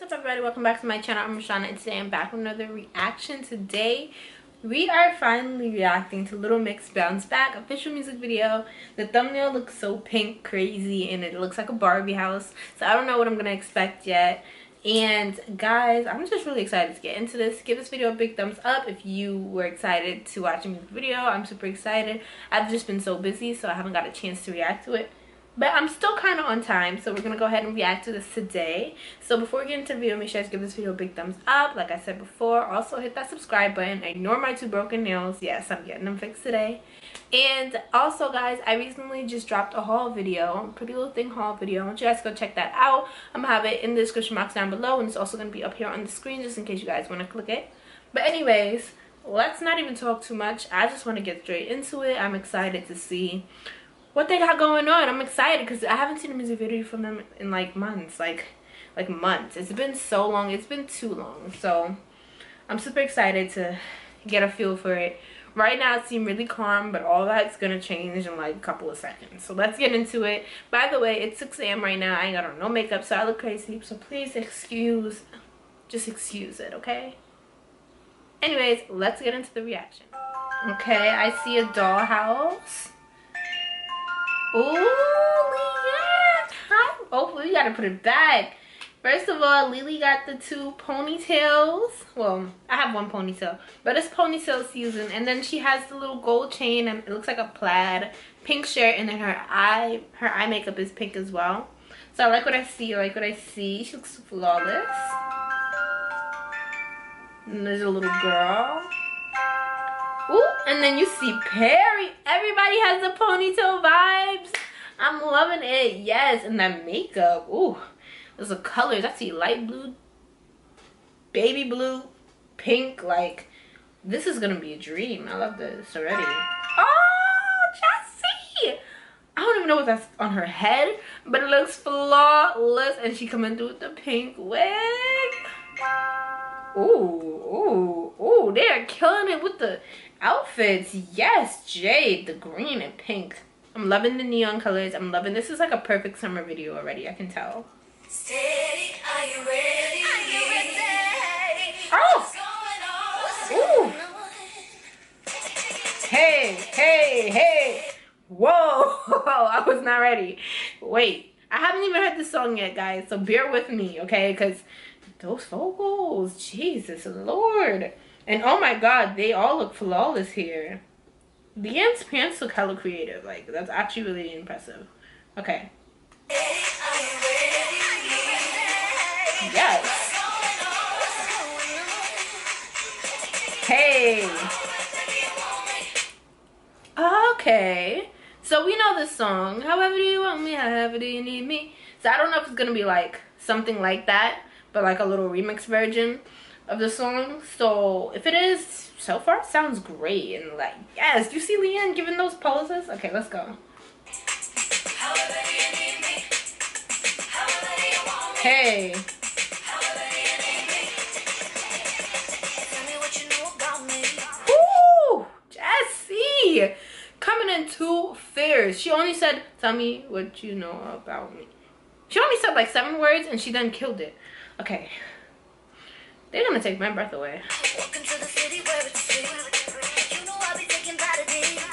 what's up everybody? Welcome back to my channel. I'm Roshanna and today i'm back with another reaction. Today we are finally reacting to little mix bounce back official music video. The thumbnail looks so pink crazy and it looks like a barbie house. So i don't know what i'm gonna expect yet. And guys i'm just really excited to get into this. Give this video a big thumbs up if you were excited to watch a music video. I'm super excited. I've just been so busy so i haven't got a chance to react to it but i'm still kind of on time so we're gonna go ahead and react to this today. So before we get into the video make sure to give this video a big thumbs up. Like i said before also hit that subscribe button. Ignore my two broken nails. Yes i'm getting them fixed today. And also guys i recently just dropped a haul video pretty little thing haul video. I want you guys to go check that out. I'm gonna have it in the description box down below and it's also gonna be up here on the screen just in case you guys want to click it. But anyways let's not even talk too much. I just want to get straight into it. I'm excited to see what they got going on. I'm excited because I haven't seen a music video from them in like months, like like months. It's been so long. It's been too long. So I'm super excited to get a feel for it. Right now it seems really calm, but all that's gonna change in like a couple of seconds. So let's get into it. By the way, it's 6 a.m. right now. I ain't got on no makeup, so I look crazy. So please excuse, just excuse it, okay? Anyways, let's get into the reaction. Okay, I see a dollhouse. Ooh, Leigh-Anne. Hi. Oh, we gotta put it back. First of all, Lily got the two ponytails. Well, I have one ponytail, but it's ponytail season. And then she has the little gold chain and it looks like a plaid pink shirt. And then her eye, her eye makeup is pink as well. So I like what I see. I like what I see. She looks flawless. And there's a little girl. Ooh, and then you see Perrie. Everybody has the ponytail vibes. I'm loving it. Yes, and that makeup. Ooh, there's the colors. I see light blue, baby blue, pink. Like, this is going to be a dream. I love this already. Oh, Jesy. I don't even know what that's on her head, but it looks flawless. And she coming through with the pink wig. Ooh, ooh, ooh. They are killing it with the outfits. Yes jade the green and pink. I'm loving the neon colors. I'm loving this is like a perfect summer video already i can tell. Steady, are you ready? Are you ready? oh. Ooh. hey hey hey. Whoa i was not ready. Wait i haven't even heard the song yet guys so bear with me okay? Because those vocals jesus lord and oh my god, they all look flawless here. Leigh-Anne's pants look hella creative. Like, that's actually really impressive. Okay. Yes. Hey. Okay. So we know this song. However do you want me, however do you need me. So I don't know if it's to be like something like that, but like a little remix version of the song. So if it is, so far sounds great. And like, yes, you see Leigh-Anne giving those poses? Okay, let's go. Hey. Woo! Jesy! Coming in two fierce. She only said, tell me what you know about me. She only said like seven words and she then killed it. Okay, they're gonna take my breath away.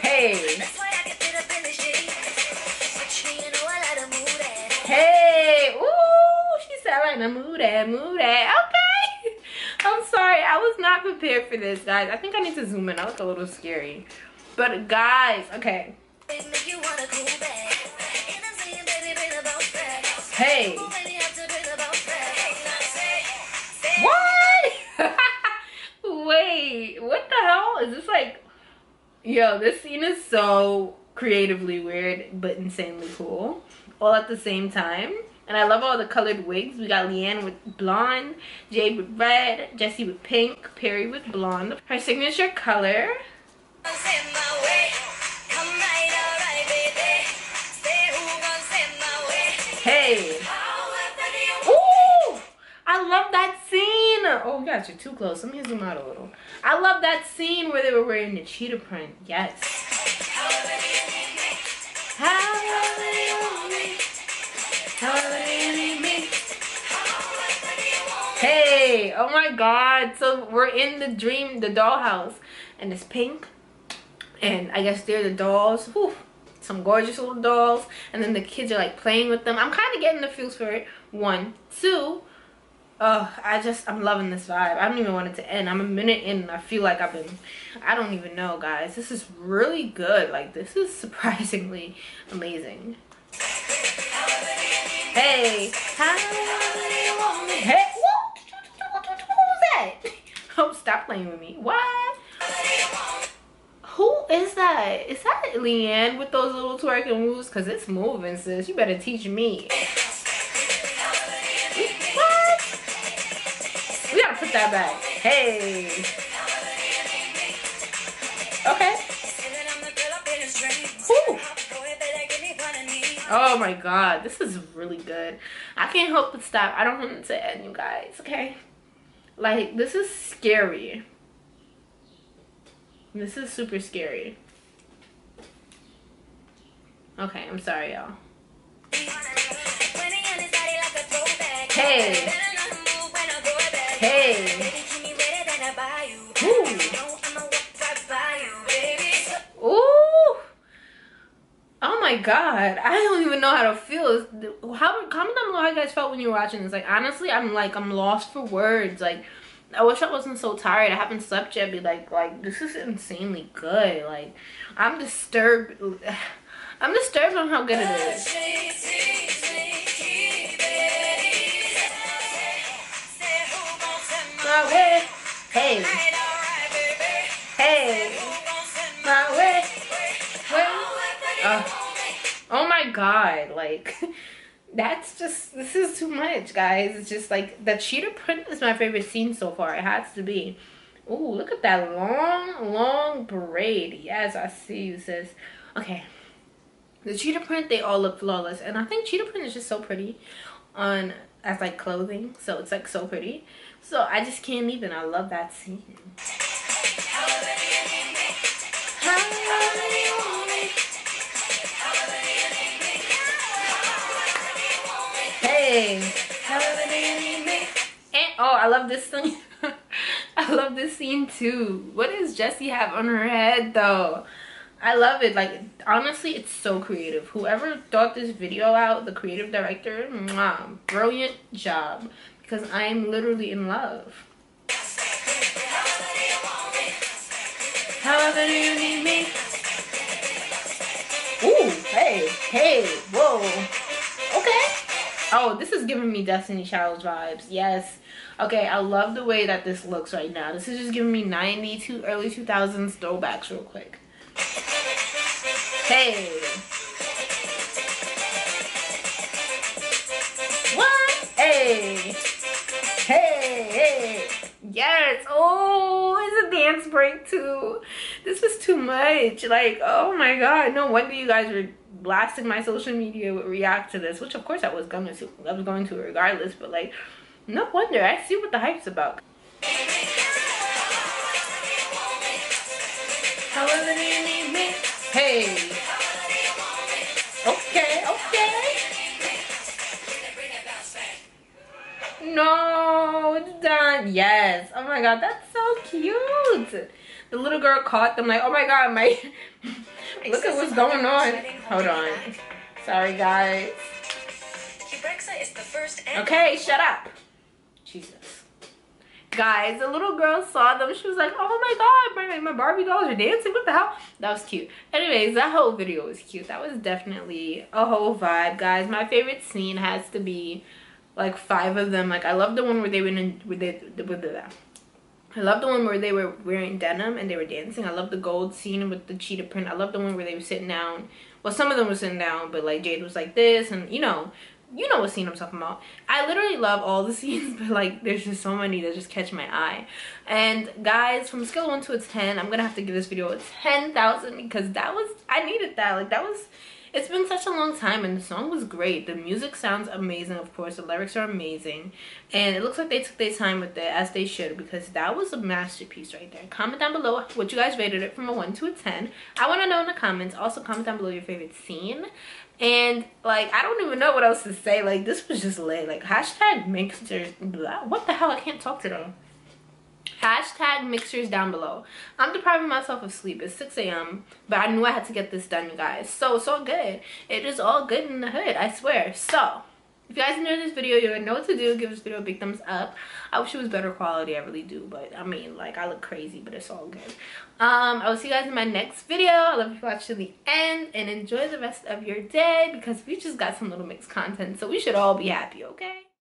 Hey. Hey. Ooh, she said like a mood at, mood at. Okay. I'm sorry. I was not prepared for this, guys. I think I need to zoom in. I look a little scary. But guys, okay. Hey. Is this like, yo, this scene is so creatively weird, but insanely cool. All at the same time. And I love all the colored wigs. We got Leigh-Anne with blonde, Jade with red, Jesy with pink, Perrie with blonde. Her signature color. Scene. Oh, gosh, you're too close. Let me zoom out a little. I love that scene where they were wearing the cheetah print. Yes. Hey, oh my god. So we're in the dream, the dollhouse. And it's pink. And I guess they're the dolls. Whew. Some gorgeous little dolls. And then the kids are like playing with them. I'm kind of getting the feels for it. One. Two. Oh, I just, I'm loving this vibe. I don't even want it to end. I'm a minute in and I feel like I've been, I don't even know, guys. This is really good. Like, this is surprisingly amazing. Hey, me? Hey, what? What was that? Oh, stop playing with me. What? Who is that? Is that Leigh-Anne with those little twerking moves? Because it's moving, sis. You better teach me. That back. Hey. Okay. Ooh. Oh my god, this is really good. I can't help but stop. I don't want to end, you guys, okay? Like, this is scary. This is super scary. Okay, I'm sorry, y'all. Hey. Hey. Ooh. Ooh. Oh my god. I don't even know how to feel. How comment down below how you guys felt when you were watching this. Like honestly, I'm like I'm lost for words. Like I wish I wasn't so tired. I haven't slept yet. Be like, like this is insanely good. Like I'm disturbed. I'm disturbed on how good it is. Way. Hey. Hey. My way. Uh, oh my god, like that's just this is too much, guys. It's just like the cheetah print is my favorite scene so far. It has to be. Ooh, look at that long, long braid. Yes, I see you, sis. Okay. The cheetah print, they all look flawless. And I think cheetah print is just so pretty on as like clothing. So it's like so pretty. So I just can't leave even. I love that scene. Hey. And, oh, I love this thing I love this scene too. What does Jesy have on her head though? I love it. Like, honestly, it's so creative. Whoever thought this video out, the creative director, mwah, brilliant job because I'm literally in love. However you need me. Ooh, hey, hey, whoa. Okay. Oh, this is giving me Destiny Child vibes. Yes. Okay, I love the way that this looks right now. This is just giving me 90 to early 2000s throwbacks real quick. Hey. What? Hey. Hey, hey. Yes. Oh, it's a dance break too. This was too much. Like, oh my god. No wonder you guys were blasting my social media with react to this, which of course I was going to. I was going to regardless, but like, no wonder. I see what the hype's about. However you need me. Hey. No, it's done. Yes. Oh my god, that's so cute. The little girl caught them like, oh my god, my look at what's going on. Hold on. Sorry guys. Okay, shut up. Jesus. Guys, the little girl saw them. She was like, oh my god, my, my Barbie dolls are dancing. What the hell? That was cute. Anyways, that whole video was cute. That was definitely a whole vibe, guys. My favorite scene has to be like five of them. Like I love the one where they went in with with the I love the one where they were wearing denim and they were dancing. I love the gold scene with the cheetah print. I love the one where they were sitting down. Well, some of them were sitting down, but like Jade was like this and you know, you know what scene I'm talking about. I literally love all the scenes, but like there's just so many that just catch my eye. And guys, from scale 1 to a 10, I'm gonna have to give this video a 10,000 because that was, I needed that. Like that was it's been such a long time and the song was great. The music sounds amazing of course. The lyrics are amazing. And it looks like they took their time with it as they should because that was a masterpiece right there. Comment down below what you guys rated it from a 1 to a 10 i want to know in the comments. Also comment down below your favorite scene. And like i don't even know what else to say. Like this was just lit. Like hashtag blah. what the hell? I can't talk to them hashtag mixtures down below. I'm depriving myself of sleep. It's 6 a.m but i knew i had to get this done you guys. So all good. It is all good in the hood i swear. So if you guys enjoyed this video you know what to do. Give this video a big thumbs up. I wish it was better quality. I really do but i mean like i look crazy but it's all good. Um i will see you guys in my next video. I love you watching to the end and enjoy the rest of your day because we just got some little mixed content so we should all be happy okay